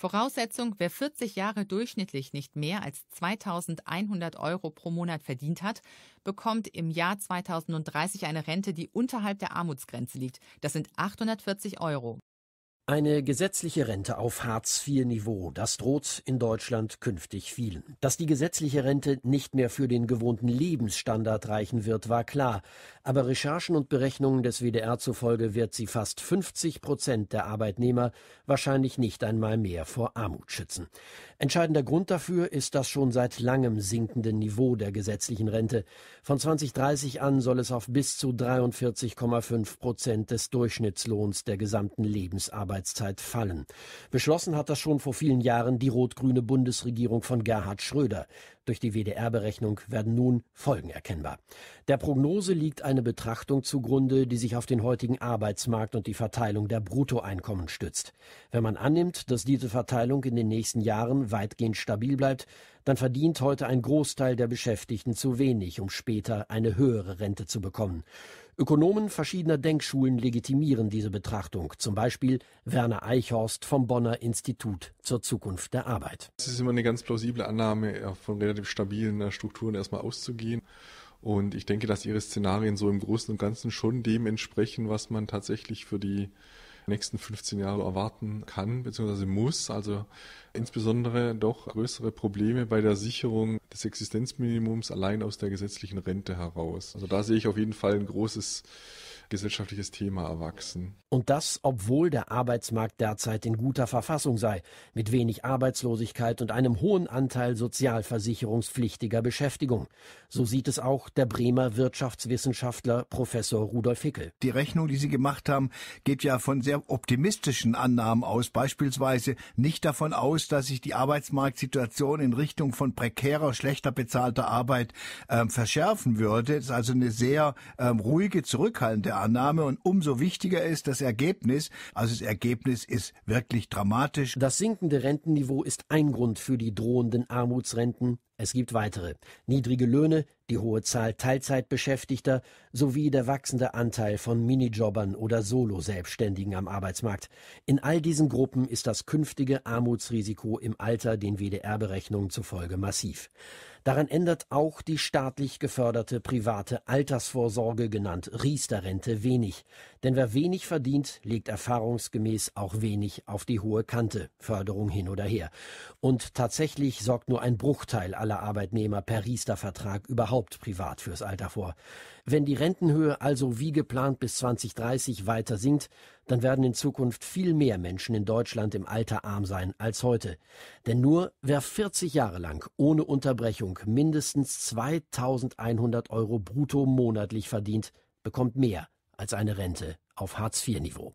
Voraussetzung, wer 40 Jahre durchschnittlich nicht mehr als 2100 Euro pro Monat verdient hat, bekommt im Jahr 2030 eine Rente, die unterhalb der Armutsgrenze liegt. Das sind 840 Euro. Eine gesetzliche Rente auf Hartz-IV-Niveau, das droht in Deutschland künftig vielen. Dass die gesetzliche Rente nicht mehr für den gewohnten Lebensstandard reichen wird, war klar. Aber Recherchen und Berechnungen des WDR zufolge wird sie fast 50 Prozent der Arbeitnehmer wahrscheinlich nicht einmal mehr vor Armut schützen. Entscheidender Grund dafür ist das schon seit langem sinkende Niveau der gesetzlichen Rente. Von 2030 an soll es auf bis zu 43,5 Prozent des Durchschnittslohns der gesamten Lebensarbeit Arbeitszeit fallen. Beschlossen hat das schon vor vielen Jahren die rot-grüne Bundesregierung von Gerhard Schröder. Durch die WDR-Berechnung werden nun Folgen erkennbar. Der Prognose liegt eine Betrachtung zugrunde, die sich auf den heutigen Arbeitsmarkt und die Verteilung der Bruttoeinkommen stützt. Wenn man annimmt, dass diese Verteilung in den nächsten Jahren weitgehend stabil bleibt, dann verdient heute ein Großteil der Beschäftigten zu wenig, um später eine höhere Rente zu bekommen. Ökonomen verschiedener Denkschulen legitimieren diese Betrachtung, zum Beispiel Werner Eichhorst vom Bonner Institut zur Zukunft der Arbeit. Es ist immer eine ganz plausible Annahme, von relativ stabilen Strukturen erstmal auszugehen. Und ich denke, dass ihre Szenarien so im Großen und Ganzen schon dem entsprechen, was man tatsächlich für die nächsten 15 Jahre erwarten kann bzw. muss. Also insbesondere doch größere Probleme bei der Sicherung des Existenzminimums allein aus der gesetzlichen Rente heraus. Also da sehe ich auf jeden Fall ein großes gesellschaftliches Thema erwachsen. Und das, obwohl der Arbeitsmarkt derzeit in guter Verfassung sei, mit wenig Arbeitslosigkeit und einem hohen Anteil sozialversicherungspflichtiger Beschäftigung. So sieht es auch der Bremer Wirtschaftswissenschaftler Professor Rudolf Hickel. Die Rechnung, die Sie gemacht haben, geht ja von sehr optimistischen Annahmen aus, beispielsweise nicht davon aus, dass sich die Arbeitsmarktsituation in Richtung von prekärer, schlechter bezahlter Arbeit ähm, verschärfen würde. Das ist also eine sehr ähm, ruhige, zurückhaltende Annahme und umso wichtiger ist das Ergebnis. Also das Ergebnis ist wirklich dramatisch. Das sinkende Rentenniveau ist ein Grund für die drohenden Armutsrenten. Es gibt weitere. Niedrige Löhne, die hohe Zahl Teilzeitbeschäftigter sowie der wachsende Anteil von Minijobbern oder Solo-Selbstständigen am Arbeitsmarkt. In all diesen Gruppen ist das künftige Armutsrisiko im Alter den WDR-Berechnungen zufolge massiv. Daran ändert auch die staatlich geförderte private Altersvorsorge, genannt Riester-Rente, wenig. Denn wer wenig verdient, legt erfahrungsgemäß auch wenig auf die hohe Kante, Förderung hin oder her. Und tatsächlich sorgt nur ein Bruchteil aller Arbeitnehmer per Riester-Vertrag überhaupt privat fürs Alter vor. Wenn die Rentenhöhe also wie geplant bis 2030 weiter sinkt, dann werden in Zukunft viel mehr Menschen in Deutschland im Alter arm sein als heute. Denn nur wer 40 Jahre lang ohne Unterbrechung mindestens 2100 Euro brutto monatlich verdient, bekommt mehr als eine Rente auf Hartz-IV-Niveau.